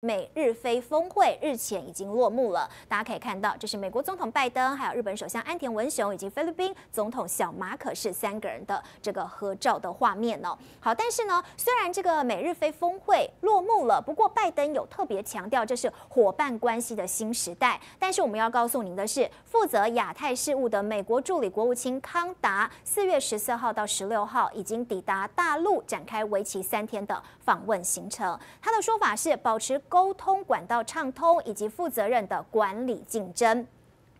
美日非峰会日前已经落幕了，大家可以看到，这是美国总统拜登，还有日本首相安田文雄以及菲律宾总统小马可是三个人的这个合照的画面哦。好，但是呢，虽然这个美日非峰会落幕了，不过拜登有特别强调这是伙伴关系的新时代。但是我们要告诉您的是，负责亚太事务的美国助理国务卿康达，四月十四号到十六号已经抵达大陆，展开为期三天的访问行程。他的说法是保持。沟通管道畅通，以及负责任的管理竞争。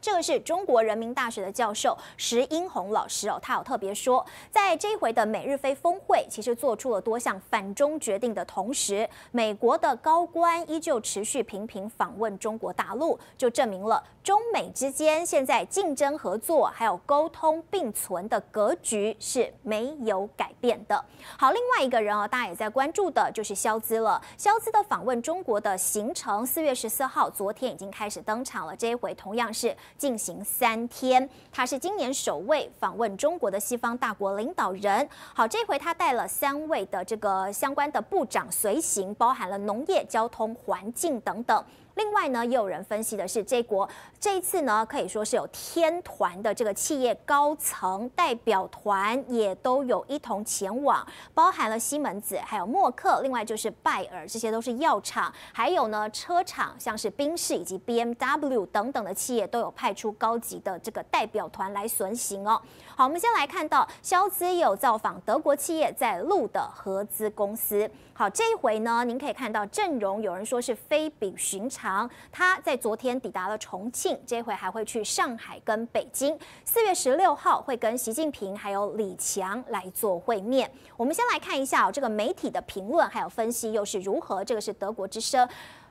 这个是中国人民大学的教授石英红老师哦，他有特别说，在这一回的美日非峰会，其实做出了多项反中决定的同时，美国的高官依旧持续频频访问中国大陆，就证明了中美之间现在竞争合作还有沟通并存的格局是没有改变的。好，另外一个人哦，大家也在关注的就是肖兹了。肖兹的访问中国的行程，四月十四号，昨天已经开始登场了。这一回同样是。进行三天，他是今年首位访问中国的西方大国领导人。好，这回他带了三位的这个相关的部长随行，包含了农业、交通、环境等等。另外呢，也有人分析的是，这国这一次呢，可以说是有天团的这个企业高层代表团也都有一同前往，包含了西门子、还有默克，另外就是拜耳，这些都是药厂，还有呢车厂，像是宾士以及 B M W 等等的企业都有派出高级的这个代表团来随行哦。好，我们先来看到肖兹有造访德国企业在陆的合资公司。好，这一回呢，您可以看到阵容，有人说是非比寻常。他在昨天抵达了重庆，这回还会去上海跟北京。四月十六号会跟习近平还有李强来做会面。我们先来看一下这个媒体的评论还有分析又是如何。这个是德国之声。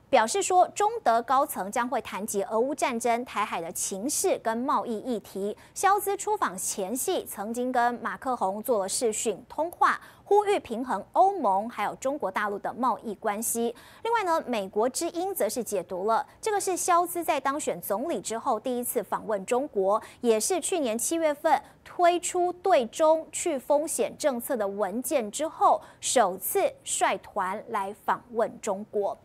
表示说，中德高层将会谈及俄乌战争、台海的情势跟贸易议题。肖兹出访前夕，曾经跟马克宏做了视讯通话，呼吁平衡欧盟还有中国大陆的贸易关系。另外呢，美国之音则是解读了这个是肖兹在当选总理之后第一次访问中国，也是去年七月份推出对中去风险政策的文件之后，首次率团来访问中国。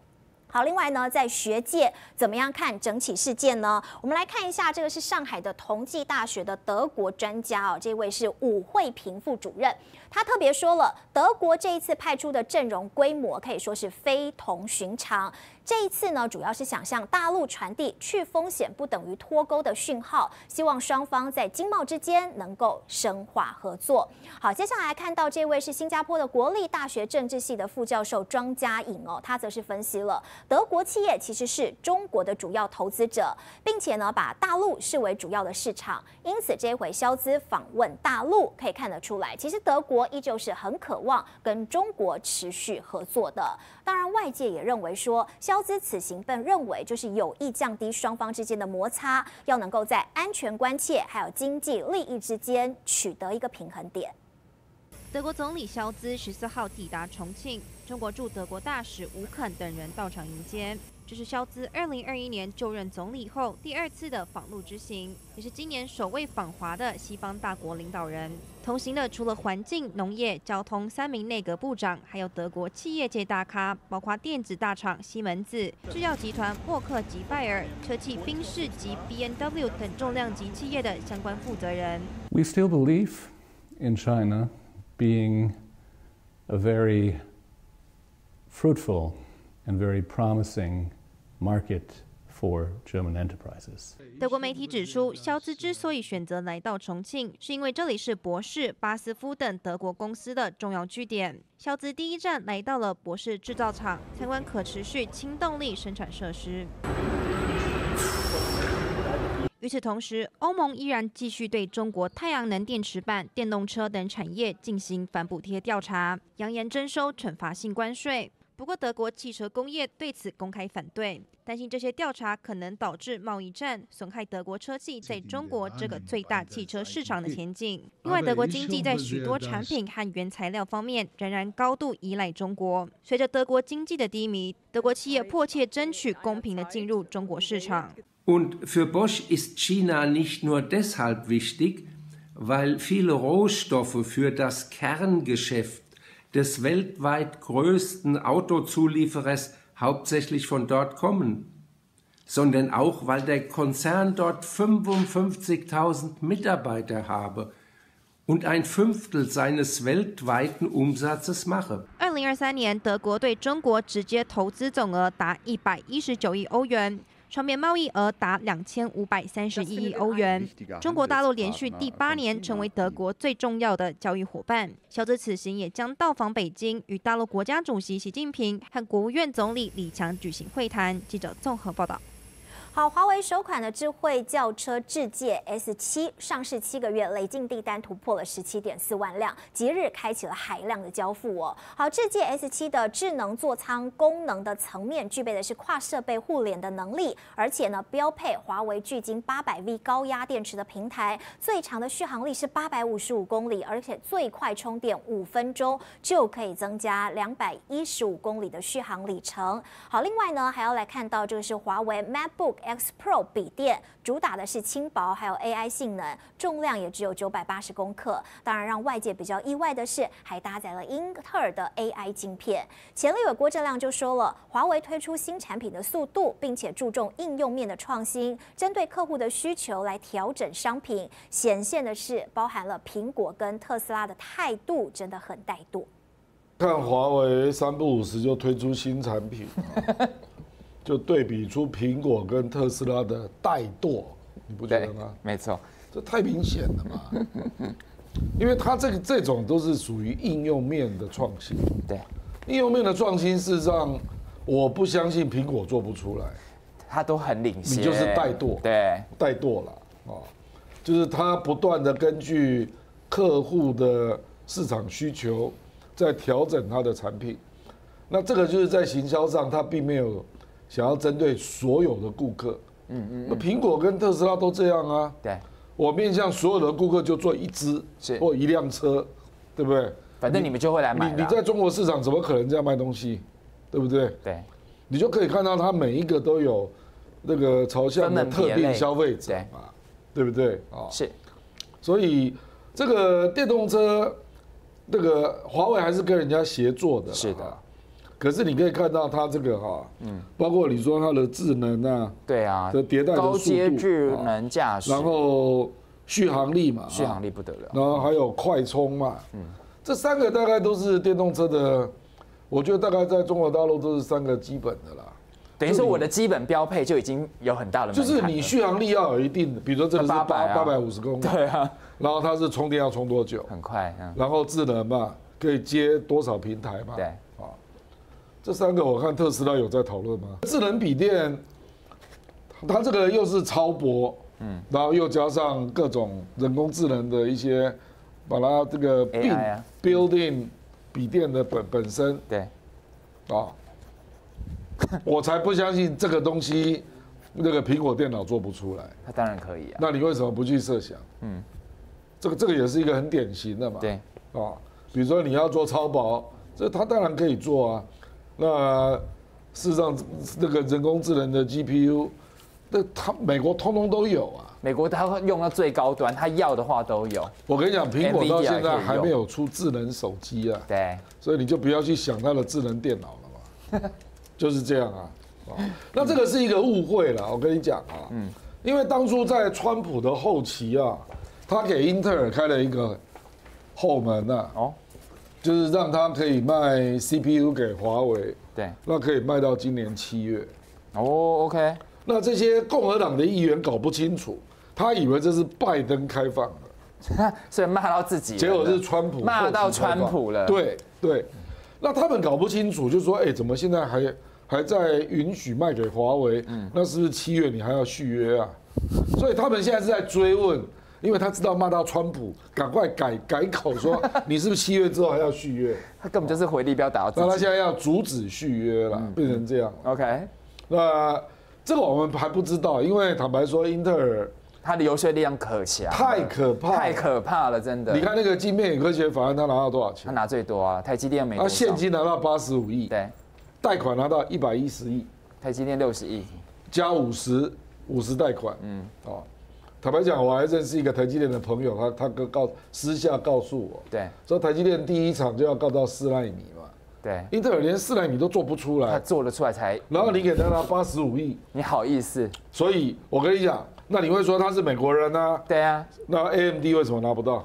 好，另外呢，在学界怎么样看整起事件呢？我们来看一下，这个是上海的同济大学的德国专家哦，这位是武惠平副主任，他特别说了，德国这一次派出的阵容规模可以说是非同寻常。这一次呢，主要是想向大陆传递去风险不等于脱钩的讯号，希望双方在经贸之间能够深化合作。好，接下来看到这位是新加坡的国立大学政治系的副教授庄家颖哦，他则是分析了德国企业其实是中国的主要投资者，并且呢把大陆视为主要的市场，因此这回肖兹访问大陆可以看得出来，其实德国依旧是很渴望跟中国持续合作的。当然，外界也认为说。肖肖兹此行被认为就是有意降低双方之间的摩擦，要能够在安全关切还有经济利益之间取得一个平衡点。德国总理肖兹十四号抵达重庆，中国驻德国大使吴肯等人到场迎接。这是肖兹二零二一年就任总理后第二次的访陆之行，也是今年首位访华的西方大国领导人。同行的除了环境、农业、交通三名内阁部长，还有德国企业界大咖，包括电子大厂西门子、制药集团默克及拜耳、车企宾士及 B N W 等重量级企业的相关负责人。We still believe in China being a very fruitful and very promising. Market for German enterprises。德国媒体指出，肖兹之所以选择来到重庆，是因为这里是博士、巴斯夫等德国公司的重要据点。肖兹第一站来到了博士制造厂，参观可持续氢动力生产设施。与此同时，欧盟依然继续对中国太阳能电池板、电动车等产业进行反补贴调查，扬言征收惩罚性关税。不过，德国汽车工业对此公开反对，担心这些调查可能导致贸易战，损害德国车企在中国这个最大汽车市场的前景。另外，德国经济在许多产品和原材料方面仍然高度依赖中国。随着德国经济的低迷，德国企业迫切争取公平的进入中国市场。Und für Bosch ist China nicht nur deshalb wichtig, weil viele Rohstoffe für das Kerngeschäft des weltweit größten Autozulieferers hauptsächlich von dort kommen, sondern auch, weil der Konzern dort 55.000 Mitarbeiter habe und ein Fünftel seines weltweiten Umsatzes mache. 二零二三年，德国对中国直接投资总额达一百一十九亿欧元， 双边贸易额达两千五百三十一亿欧元。中国大陆连续第八年成为德国最重要的交易伙伴。小泽此行也将到访北京，与大陆国家主席习近平和国务院总理李强举行会谈。记者综合报道。好，华为首款的智慧轿车智界 S 七上市七个月，累计订单突破了十七点四万辆，即日开启了海量的交付哦。好，智界 S 七的智能座舱功能的层面具备的是跨设备互联的能力，而且呢标配华为巨晶八百 V 高压电池的平台，最长的续航力是八百五十五公里，而且最快充电五分钟就可以增加两百一十五公里的续航里程。好，另外呢还要来看到这个是华为 MacBook。X Pro 笔电主打的是轻薄，还有 AI 性能，重量也只有九百八十公克。当然，让外界比较意外的是，还搭载了英特尔的 AI 晶片。前立委郭正亮就说了，华为推出新产品的速度，并且注重应用面的创新，针对客户的需求来调整商品，显现的是包含了苹果跟特斯拉的态度真的很怠惰。看华为三不五时就推出新产品。就对比出苹果跟特斯拉的怠惰，你不觉得吗？没错，这太明显了嘛。因为它这个这种都是属于应用面的创新。对，应用面的创新，事实上我不相信苹果做不出来。它都很领先。你就是怠惰，对，怠惰了啊。就是它不断的根据客户的市场需求，在调整它的产品。那这个就是在行销上，它并没有。想要针对所有的顾客，嗯嗯，那苹果跟特斯拉都这样啊。对，我面向所有的顾客就做一支或一辆车，对不对？反正你们就会来买。你你在中国市场怎么可能这样卖东西？对不对？对，你就可以看到它每一个都有那个朝向的特定消费者嘛，对不对？啊，是。所以这个电动车，那个华为还是跟人家协作的。是的。可是你可以看到它这个哈，嗯，包括你说它的智能啊，对啊，的迭代的高阶智能驾驶，然后续航力嘛，续航力不得了，然后还有快充嘛，嗯，这三个大概都是电动车的，我觉得大概在中国大陆都是三个基本的啦。等于说我的基本标配就已经有很大的，就是你续航力要有一定的，比如说这个是八八百五十公里，对啊，然后它是充电要充多久？很快，然后智能嘛，可以接多少平台嘛？对。这三个我看特斯拉有在讨论吗？智能笔电，它这个又是超薄，嗯，然后又加上各种人工智能的一些，把它这个 building 笔电的本本身，对，啊，我才不相信这个东西，那个苹果电脑做不出来。它当然可以啊。那你为什么不去设想？嗯，这个这个也是一个很典型的嘛。对，啊，比如说你要做超薄，这它当然可以做啊。那事实上，那个人工智能的 GPU，那它美国通通都有啊。美国它用到最高端，它要的话都有。我跟你讲，苹果到现在还没有出智能手机啊。对。所以你就不要去想它的智能电脑了嘛。就是这样啊。那这个是一个误会了，我跟你讲啊。嗯。因为当初在川普的后期啊，他给英特尔开了一个后门啊。哦。就是让他可以卖 CPU 给华为，对，那可以卖到今年七月。哦，OK。那这些共和党的议员搞不清楚，他以为这是拜登开放的，所以骂到自己，结果是川普骂到川普了。对对，那他们搞不清楚，就说，哎，怎么现在还还在允许卖给华为？嗯，那是不是七月你还要续约啊？所以他们现在是在追问。因为他知道骂到川普，赶快改改口说你是不是七月之后还要续约？他根本就是回力标打到。那他现在要阻止续约了，变成这样。OK，那这个我们还不知道，因为坦白说，英特尔它的游说力量可强，太可怕，太可怕了，真的。你看那个晶片与科学法案，他拿到多少钱？他拿最多啊，台积电没。他现金拿到八十五亿，对，贷款拿到一百一十亿，台积电六十亿，加五十五十贷款，嗯，哦。坦白讲，我还认识一个台积电的朋友，他他告私下告诉我，对，说台积电第一场就要告到四纳米嘛，对，英特尔连四纳米都做不出来，他做得出来才，然后你给他拿八十五亿，你好意思？所以我跟你讲，那你会说他是美国人呢、对啊，那 AMD 为什么拿不到？